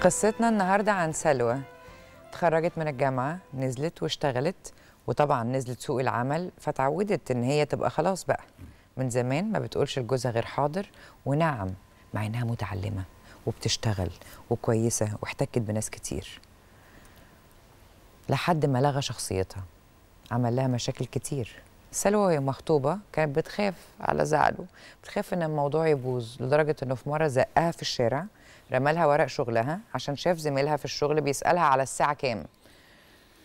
قصتنا النهارده عن سلوى. اتخرجت من الجامعة نزلت واشتغلت وطبعا نزلت سوق العمل فتعودت إن هي تبقى خلاص بقى. من زمان ما بتقولش لجوزها غير حاضر ونعم مع إنها متعلمة وبتشتغل وكويسة واحتكت بناس كتير. لحد ما لغى شخصيتها عمل لها مشاكل كتير. سلوى وهي مخطوبة كانت بتخاف على زعله بتخاف إن الموضوع يبوظ لدرجة إنه في مرة زقها في الشارع رمالها ورق شغلها عشان شاف زميلها في الشغل بيسألها على الساعة كام.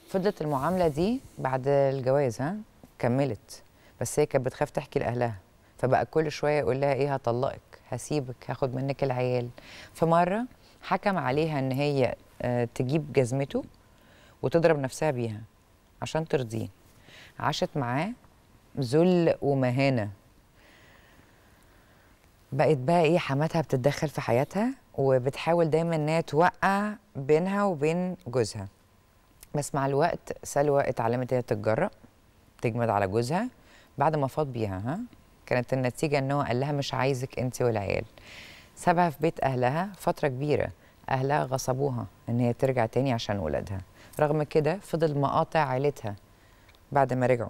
فضلت المعاملة دي بعد الجواز ها كملت. بس هي كانت بتخاف تحكي لأهلها. فبقى كل شوية يقول لها إيه هطلقك هسيبك هاخد منك العيال. فمرة حكم عليها إن هي آه، تجيب جزمته وتضرب نفسها بيها عشان ترضيه. عاشت معاه ذل ومهانة. بقت بقى إيه حماتها بتتدخل في حياتها وبتحاول دايما انها توقع بينها وبين جوزها. بس مع الوقت سلوى اتعلمت هي تتجرأ تجمد على جوزها بعد ما فاض بيها ها؟ كانت النتيجة إن هو قال لها مش عايزك انت والعيال. سابها في بيت أهلها فترة كبيرة. أهلها غصبوها إن هي ترجع تاني عشان ولادها. رغم كده فضل مقاطع عيلتها بعد ما رجعوا.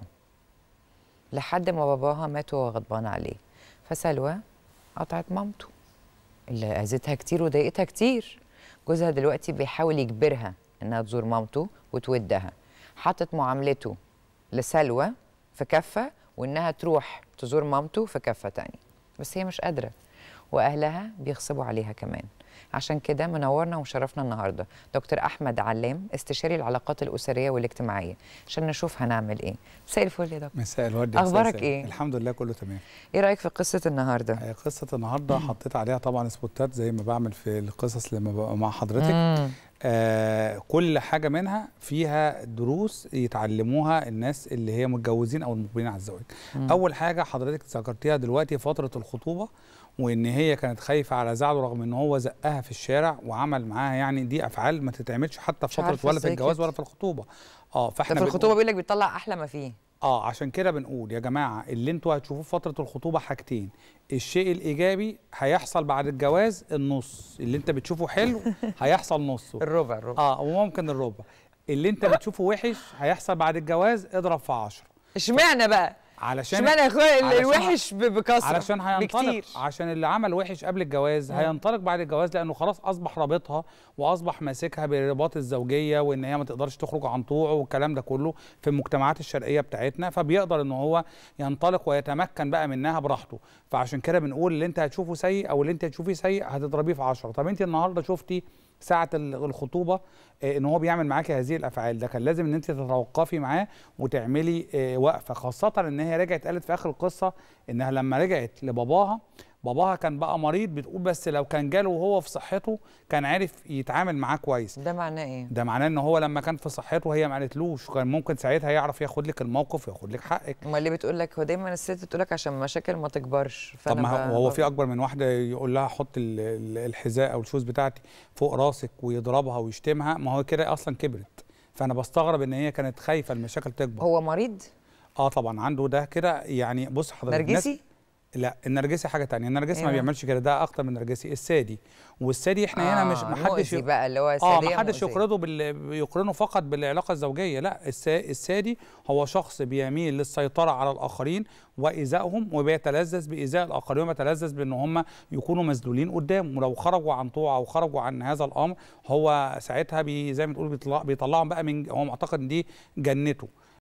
لحد ما باباها مات وهو غضبان عليه. فسلوى قطعت مامته. اللي اذتها كتير وضايقتها كتير. جوزها دلوقتي بيحاول يجبرها إنها تزور مامته وتودها. حطت معاملته لسلوى في كفة وإنها تروح تزور مامته في كفة تانية. بس هي مش قادرة. وأهلها بيغصبوا عليها كمان. عشان كده منورنا ومشرفنا النهارده. دكتور أحمد علام استشاري العلاقات الأسرية والاجتماعية. عشان نشوف هنعمل إيه. مساء الفل يا دكتور. مساء الورد سامي. إيه؟ الحمد لله كله تمام. إيه رأيك في قصة النهارده؟ آه، قصة النهارده حطيت عليها طبعا سبوتات زي ما بعمل في القصص لما ببقى مع حضرتك. مم. آه كل حاجة منها فيها دروس يتعلموها الناس اللي هي متجوزين أو المقبلين على الزواج مم. أول حاجة حضرتك ذكرتيها دلوقتي فترة الخطوبة وإن هي كانت خايفة على زعله رغم إن هو زقها في الشارع وعمل معاها يعني دي أفعال ما تتعملش حتى في فترة ولا في الجواز. ولا في الخطوبة آه فإحنا في الخطوبة بيقول لك بيطلع أحلى ما فيه آه عشان كده بنقول يا جماعة اللي أنتوا هتشوفوه في فترة الخطوبة حاجتين. الشيء الإيجابي هيحصل بعد الجواز النص اللي انت بتشوفه حلو هيحصل نصه. الربع الربع. آه وممكن الربع. اللي انت بتشوفه وحش هيحصل بعد الجواز اضرب في 10 اشمعنى بقى؟ علشان يا اخويا الوحش بكثرة؟ علشان هينطلق بكتير. عشان اللي عمل وحش قبل الجواز مم. هينطلق بعد الجواز لأنه خلاص أصبح رابطها وأصبح ماسكها برباط الزوجية وإن هي ما تقدرش تخرج عن طوعه والكلام ده كله في المجتمعات الشرقية بتاعتنا. فبيقدر إن هو ينطلق ويتمكن بقى منها براحته. فعشان كده بنقول اللي أنت هتشوفه سيء أو اللي أنت هتشوفيه سيء هتضربيه في 10 طب أنت النهارده شفتي ساعة ال- الخطوبة آه، إن هو بيعمل معاكي هذه الأفعال. ده كان لازم إن أنت تتوقفي معاه وتعملي آه، وقفة خاصة إن هي رجعت قالت في آخر القصة إنها لما رجعت لباباها باباها كان بقى مريض بتقول بس لو كان جاله وهو في صحته كان عارف يتعامل معاه كويس. ده معناه إيه؟ ده معناه إن هو لما كان في صحته هي ما قالتلوش كان ممكن ساعتها يعرف ياخد لك الموقف وياخد لك حقك. أمال ليه بتقول لك؟ هو دايما الست تقول لك عشان مشاكل ما تكبرش طب فأنا ما هو في أكبر من واحدة يقول لها حط ال- ال- الحذاء أو الشوز بتاعتي فوق راسك ويضربها ويشتمها. ما هو كده أصلا كبرت. فأنا بستغرب إن هي كانت خايفة المشاكل تكبر. هو مريض؟ آه طبعا عنده ده كده يعني بص حضرتك نرجسي؟ لا النرجسي حاجة تانية. النرجسي ما بقى؟ بيعملش كده ده أكتر من النرجسي. السادي والسادي إحنا هنا مش آه، محدش مؤذي بقى اللي هو آه سادية محدش. يقرضه بال... يقرنه فقط بالعلاقة الزوجية. لا السا... السادي هو شخص بيميل للسيطرة على الآخرين وإيذائهم وبيتلذذ بإيذاء الآخرين وبيتلذذ بإن هم يكونوا مذلولين قدامه ولو خرجوا عن طوعه أو خرجوا عن هذا الأمر هو ساعتها بي... زي ما تقول بيطلع... بيطلعهم بقى من هو معتقد إن دي جنته.